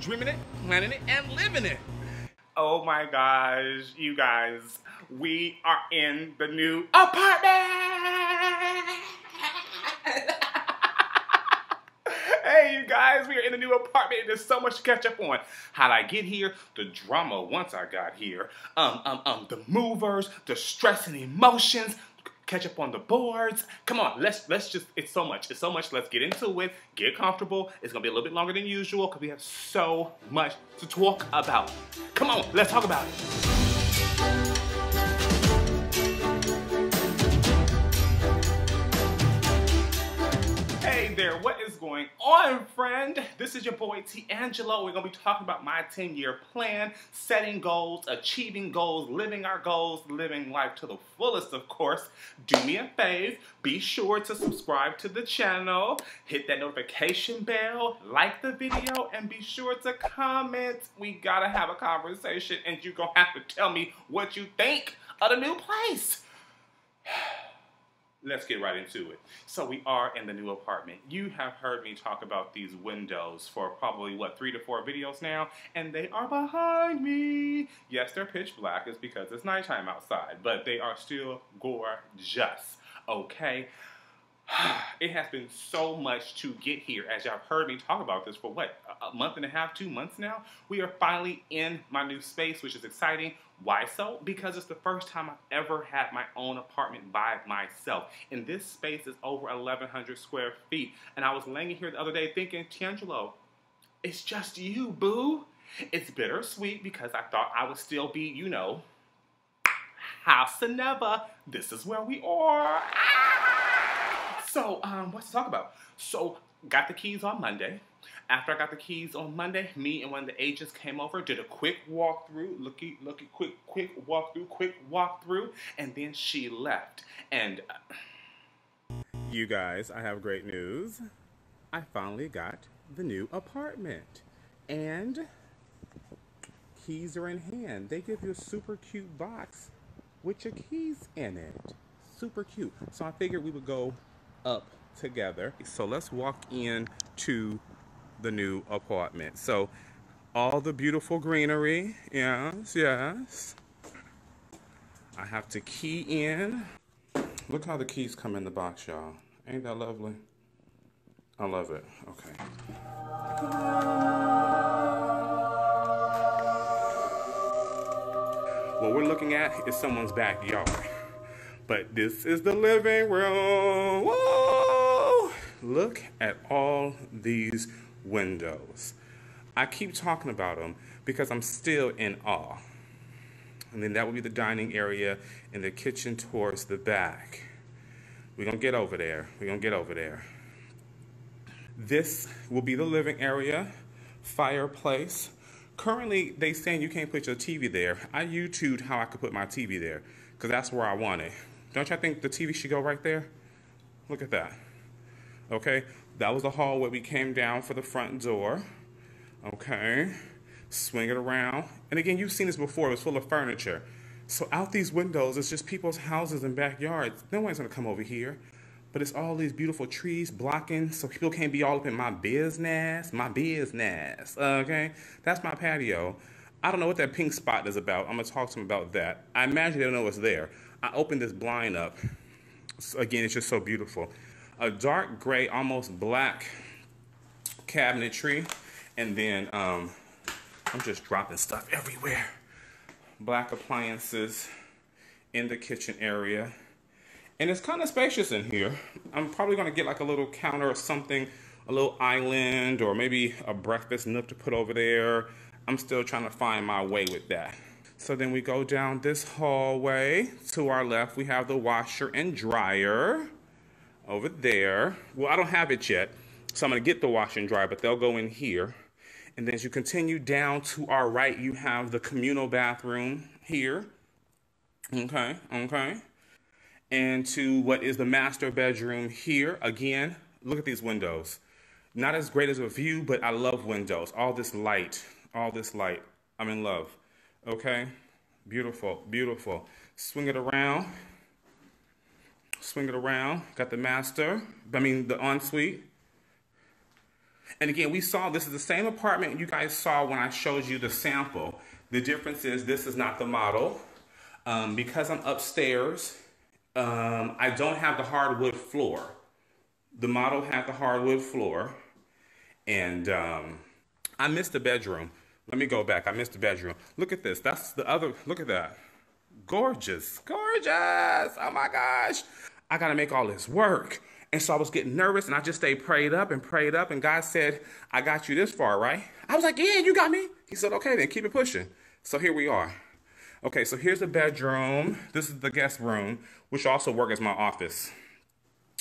dreaming it, planning it, and living it. Oh my gosh, you guys, we are in the new apartment! hey, you guys, we are in the new apartment. There's so much to catch up on. How'd I get here? The drama once I got here. Um, um, um, the movers, the stress and emotions, catch up on the boards. Come on, let's let's just it's so much. It's so much. Let's get into it. Get comfortable. It's gonna be a little bit longer than usual because we have so much to talk about. Come on, let's talk about it. Going on, friend? This is your boy Teangelo. We're gonna be talking about my 10-year plan, setting goals, achieving goals, living our goals, living life to the fullest, of course. Do me a favor, be sure to subscribe to the channel, hit that notification bell, like the video, and be sure to comment. We gotta have a conversation, and you're gonna have to tell me what you think of the new place let's get right into it. So we are in the new apartment. You have heard me talk about these windows for probably, what, three to four videos now, and they are behind me. Yes, they're pitch black. It's because it's nighttime outside, but they are still gorgeous, okay? It has been so much to get here. As y'all have heard me talk about this for what, a month and a half, two months now? We are finally in my new space, which is exciting. Why so? Because it's the first time I've ever had my own apartment by myself. And this space is over 1,100 square feet. And I was laying here the other day thinking, Teangelo, it's just you, boo. It's bittersweet because I thought I would still be, you know, house and never. This is where we are. Ah! So, um, what to talk about? So, got the keys on Monday. After I got the keys on Monday, me and one of the agents came over, did a quick walkthrough, looky, looky, quick, quick walkthrough, quick walkthrough, and then she left. And uh, you guys, I have great news. I finally got the new apartment, and keys are in hand. They give you a super cute box with your keys in it. Super cute. So I figured we would go up together. So let's walk in to the new apartment. So all the beautiful greenery, yes, yes. I have to key in. Look how the keys come in the box, y'all. Ain't that lovely? I love it. Okay. What we're looking at is someone's backyard. But this is the living room. Whoa! Look at all these windows. I keep talking about them because I'm still in awe. And then that would be the dining area and the kitchen towards the back. We're going to get over there. We're going to get over there. This will be the living area, fireplace. Currently, they saying you can't put your TV there. I YouTubed how I could put my TV there because that's where I want it. Don't y'all think the TV should go right there? Look at that. Okay, that was the hallway we came down for the front door. Okay, swing it around. And again, you've seen this before, it was full of furniture. So out these windows, it's just people's houses and backyards. No one's gonna come over here. But it's all these beautiful trees blocking so people can't be all up in my business, my business, okay? That's my patio. I don't know what that pink spot is about. I'm gonna talk to them about that. I imagine they don't know what's there. I opened this blind up. Again, it's just so beautiful a dark gray, almost black cabinetry. And then um, I'm just dropping stuff everywhere. Black appliances in the kitchen area. And it's kind of spacious in here. I'm probably going to get like a little counter or something, a little island or maybe a breakfast nook to put over there. I'm still trying to find my way with that. So then we go down this hallway. To our left, we have the washer and dryer over there. Well, I don't have it yet, so I'm going to get the wash and dry, but they'll go in here. And then as you continue down to our right, you have the communal bathroom here. Okay, okay. And to what is the master bedroom here. Again, look at these windows. Not as great as a view, but I love windows. All this light, all this light. I'm in love. Okay, beautiful, beautiful. Swing it around swing it around. Got the master, I mean the ensuite. And again, we saw this is the same apartment you guys saw when I showed you the sample. The difference is this is not the model. Um, because I'm upstairs, um, I don't have the hardwood floor. The model had the hardwood floor. And um, I missed the bedroom. Let me go back. I missed the bedroom. Look at this. That's the other. Look at that. Gorgeous. Gorgeous. Oh my gosh. I got to make all this work. And so I was getting nervous and I just stayed prayed up and prayed up. And God said, I got you this far, right? I was like, Yeah, you got me. He said, Okay, then keep it pushing. So here we are. Okay, so here's the bedroom. This is the guest room, which also work as my office.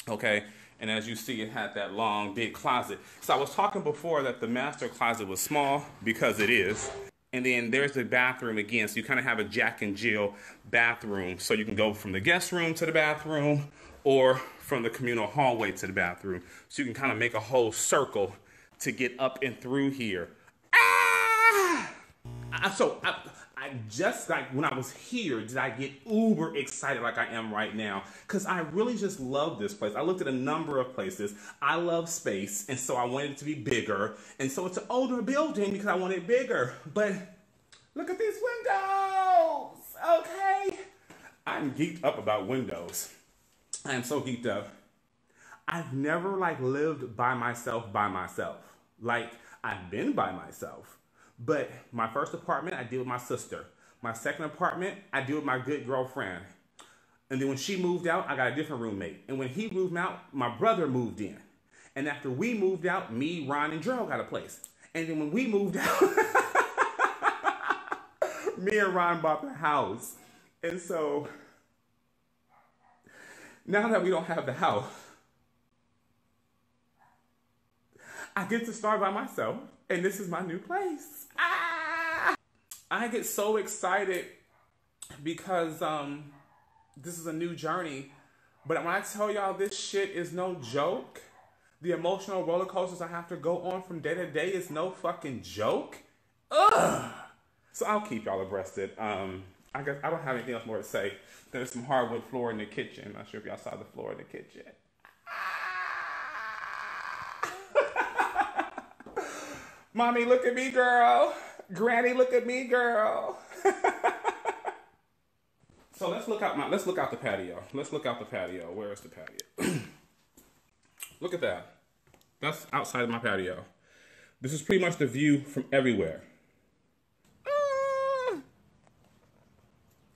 Okay, and as you see, it had that long, big closet. So I was talking before that the master closet was small because it is. And then there's the bathroom again. So you kind of have a Jack and Jill bathroom. So you can go from the guest room to the bathroom or from the communal hallway to the bathroom. So you can kind of make a whole circle to get up and through here. Ah! So I, I just like when I was here, did I get uber excited like I am right now? Because I really just love this place. I looked at a number of places. I love space, and so I wanted it to be bigger. And so it's an older building because I want it bigger. But look at these windows, okay? I'm geeked up about windows. I am so geeked up. I've never like lived by myself by myself. Like I've been by myself but my first apartment, I did with my sister. My second apartment, I did with my good girlfriend. And then when she moved out, I got a different roommate. And when he moved out, my brother moved in. And after we moved out, me, Ron, and Gerald got a place. And then when we moved out, me and Ron bought the house. And so now that we don't have the house, I get to start by myself. And this is my new place. Ah! I get so excited because um, this is a new journey. But when I tell y'all this shit is no joke, the emotional roller coasters I have to go on from day to day is no fucking joke. Ugh. So I'll keep y'all abreasted. Um, I guess I don't have anything else more to say. There's some hardwood floor in the kitchen. I'm not sure if y'all saw the floor in the kitchen. Mommy, look at me, girl. Granny, look at me, girl. so let's look out my let's look out the patio. Let's look out the patio. Where is the patio? look at that. That's outside of my patio. This is pretty much the view from everywhere.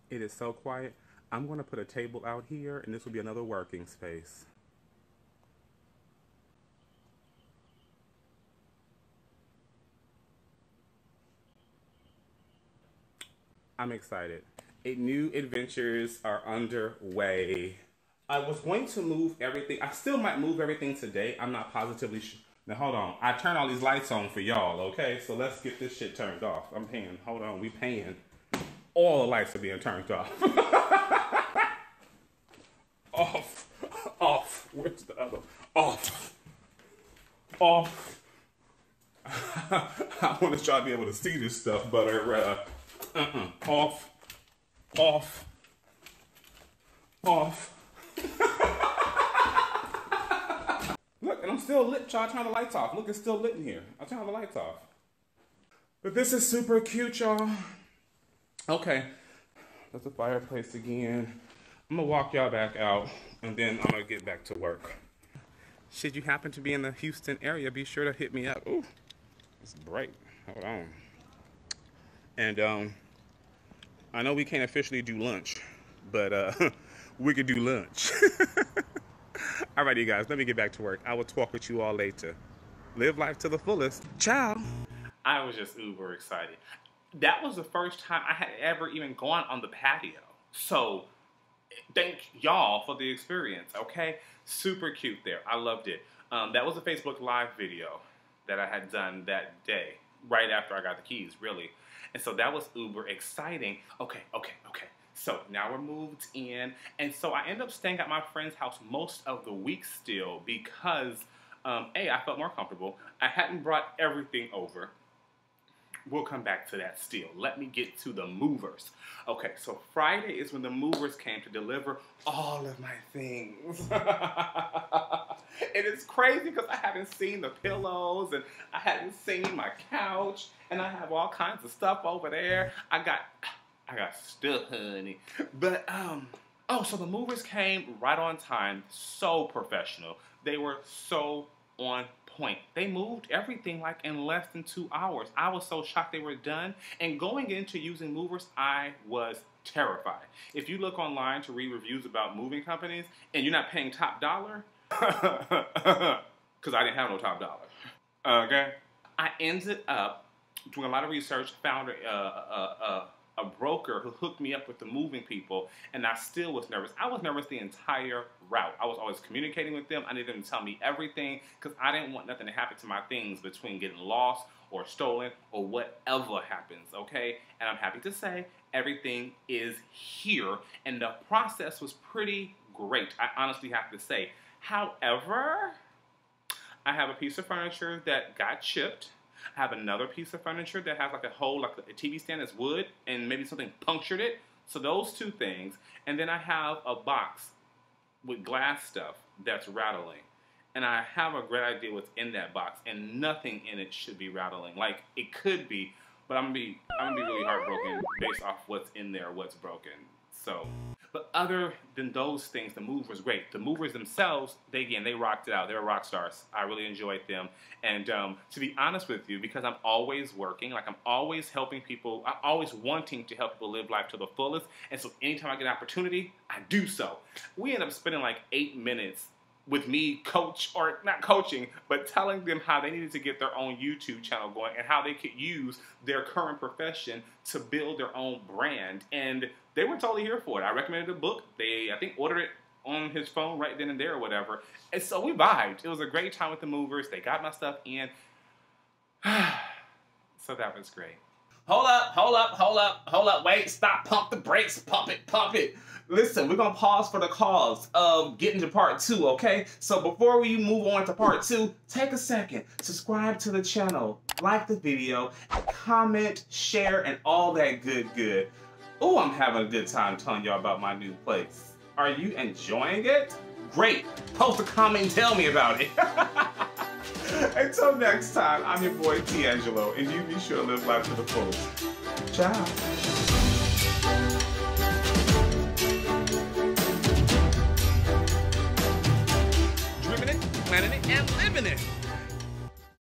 It is so quiet. I'm going to put a table out here, and this will be another working space. I'm excited. A new adventures are underway. I was going to move everything. I still might move everything today. I'm not positively sure. Now hold on. I turn all these lights on for y'all, okay? So let's get this shit turned off. I'm paying. Hold on. We paying. All the lights are being turned off. off. Off. Where's the other? Off. Off. I want to try to be able to see this stuff, but uh, uh-uh. Off. Off. Off. Look, and I'm still lit, y'all. Turn the lights off. Look, it's still lit in here. I'll turn the lights off. But this is super cute, y'all. Okay. That's the fireplace again. I'm gonna walk y'all back out and then I'm gonna get back to work. Should you happen to be in the Houston area, be sure to hit me up. Ooh, it's bright. Hold on. And um, I know we can't officially do lunch, but uh, we could do lunch. all right, you guys, let me get back to work. I will talk with you all later. Live life to the fullest. Ciao. I was just uber excited. That was the first time I had ever even gone on the patio. So thank y'all for the experience, okay? Super cute there. I loved it. Um, that was a Facebook Live video that I had done that day, right after I got the keys, really. And so that was uber exciting. Okay, okay, okay. So now we're moved in. And so I end up staying at my friend's house most of the week still because, um, A, I felt more comfortable. I hadn't brought everything over. We'll come back to that still. Let me get to the movers. Okay, so Friday is when the movers came to deliver all of my things. and it's crazy because I haven't seen the pillows and I haven't seen my couch and I have all kinds of stuff over there. I got I got stuff, honey. But um oh, so the movers came right on time, so professional. They were so on point. They moved everything like in less than two hours. I was so shocked they were done. And going into using movers, I was terrified. If you look online to read reviews about moving companies and you're not paying top dollar, because I didn't have no top dollar, okay? I ended up doing a lot of research, found a, a, a, a broker who hooked me up with the moving people, and I still was nervous. I was nervous the entire route. I was always communicating with them. I needed them to tell me everything because I didn't want nothing to happen to my things between getting lost or stolen or whatever happens, okay? And I'm happy to say everything is here, and the process was pretty great. I honestly have to say. However, I have a piece of furniture that got chipped I have another piece of furniture that has like a hole, like a TV stand that's wood, and maybe something punctured it. So those two things. And then I have a box with glass stuff that's rattling. And I have a great idea what's in that box, and nothing in it should be rattling. Like it could be, but I'm gonna be I'm gonna be really heartbroken based off what's in there, what's broken. So but other than those things, the move was great. The movers themselves, they again, they rocked it out. They were rock stars. I really enjoyed them. And um, to be honest with you, because I'm always working, like I'm always helping people, I'm always wanting to help people live life to the fullest. And so anytime I get an opportunity, I do so. We end up spending like eight minutes with me coach or not coaching but telling them how they needed to get their own youtube channel going and how they could use their current profession to build their own brand and they were totally here for it. I recommended a book. They i think ordered it on his phone right then and there or whatever. And so we vibed. It was a great time with the movers. They got my stuff in. So that was great. Hold up hold up hold up hold up. Wait stop. Pump the brakes. Pump it pump it. Listen, we're gonna pause for the cause of getting to part two, okay? So before we move on to part two, take a second, subscribe to the channel, like the video, comment, share, and all that good good. Oh, I'm having a good time telling y'all about my new place. Are you enjoying it? Great. Post a comment and tell me about it. Until next time, I'm your boy Teangelo, and you be sure to live life to the fullest. Ciao. planning it and living it.